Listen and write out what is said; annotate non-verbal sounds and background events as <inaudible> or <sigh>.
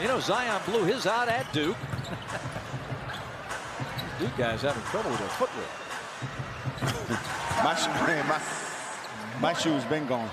You know, Zion blew his out at Duke. <laughs> Duke guys having trouble with their footwork. my, <laughs> my, my shoe's been gone.